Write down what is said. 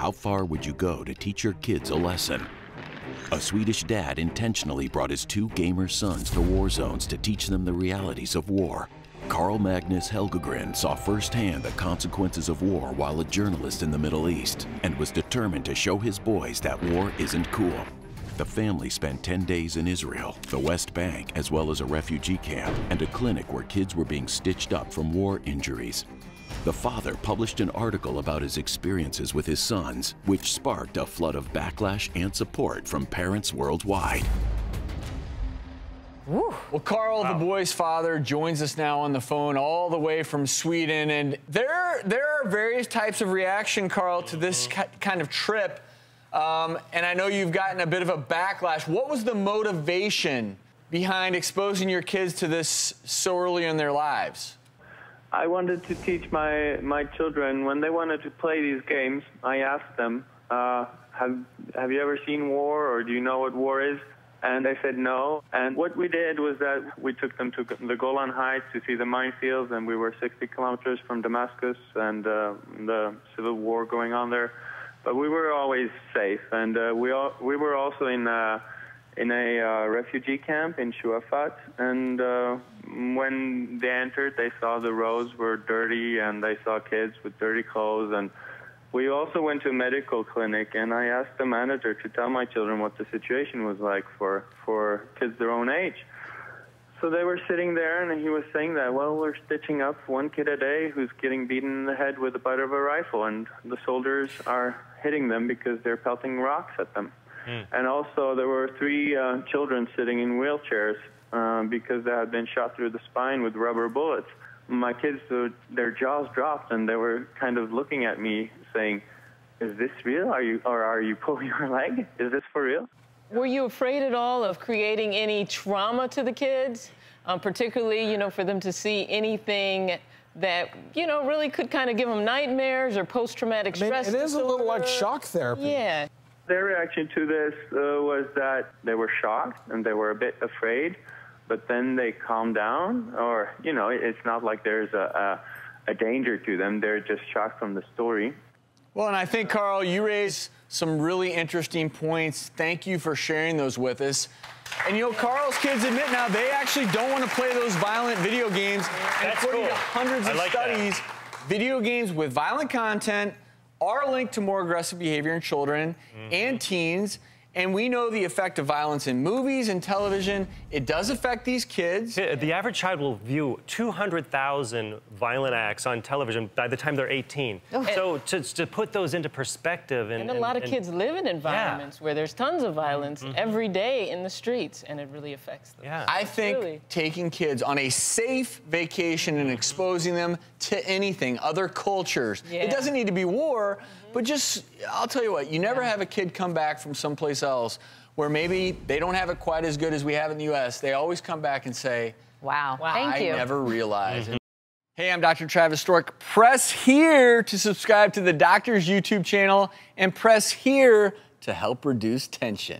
How far would you go to teach your kids a lesson? A Swedish dad intentionally brought his two gamer sons to war zones to teach them the realities of war. Carl Magnus Helgegren saw firsthand the consequences of war while a journalist in the Middle East and was determined to show his boys that war isn't cool. The family spent 10 days in Israel, the West Bank, as well as a refugee camp and a clinic where kids were being stitched up from war injuries. The father published an article about his experiences with his sons, which sparked a flood of backlash and support from parents worldwide. Well, Carl, wow. the boy's father, joins us now on the phone all the way from Sweden. And there, there are various types of reaction, Carl, to this kind of trip. Um, and I know you've gotten a bit of a backlash. What was the motivation behind exposing your kids to this so early in their lives? I wanted to teach my, my children when they wanted to play these games. I asked them, uh, have, have you ever seen war or do you know what war is? And they said no. And what we did was that we took them to the Golan Heights to see the minefields, and we were 60 kilometers from Damascus and uh, the civil war going on there but we were always safe, and uh, we all, we were also in uh, in a uh, refugee camp in Shuafat, and uh, when they entered, they saw the roads were dirty, and they saw kids with dirty clothes, and we also went to a medical clinic, and I asked the manager to tell my children what the situation was like for for kids their own age. So they were sitting there, and he was saying that, well, we're stitching up one kid a day who's getting beaten in the head with the butt of a rifle, and the soldiers are hitting them because they're pelting rocks at them. Mm. And also, there were three uh, children sitting in wheelchairs uh, because they had been shot through the spine with rubber bullets. My kids, uh, their jaws dropped, and they were kind of looking at me, saying, "Is this real? Are you, or are you pulling your leg? Is this for real?" Were you afraid at all of creating any trauma to the kids, um, particularly, you know, for them to see anything that you know really could kind of give them nightmares or post-traumatic I mean, stress. It is disorder. a little like shock therapy. Yeah. Their reaction to this uh, was that they were shocked and they were a bit afraid, but then they calmed down. Or you know, it's not like there's a, a, a danger to them. They're just shocked from the story. Well, and I think Carl, you raise some really interesting points. Thank you for sharing those with us. And you know, Carl's kids admit now they actually don't want to play those violent video games. And That's according cool. to hundreds of like studies, that. video games with violent content are linked to more aggressive behavior in children mm-hmm. and teens. And we know the effect of violence in movies and television. It does affect these kids. The average child will view 200,000 violent acts on television by the time they're 18. Oh. So to, to, put those into perspective. And, and a lot and, of kids live in environments yeah. where there's tons of violence mm -hmm. every day in the streets, and it really affects them. Yeah. I think really. taking kids on a safe vacation and exposing them to anything, other cultures. Yeah. It doesn't need to be war. But just, I'll tell you what, you never have a kid come back from someplace else where maybe they don't have it quite as good as we have in the U.S. They always come back and say, Wow, wow. thank I you. I never realized. Mm -hmm. Hey, I'm Dr. Travis Stork. Press here to subscribe to the doctor's YouTube channel and press here to help reduce tension.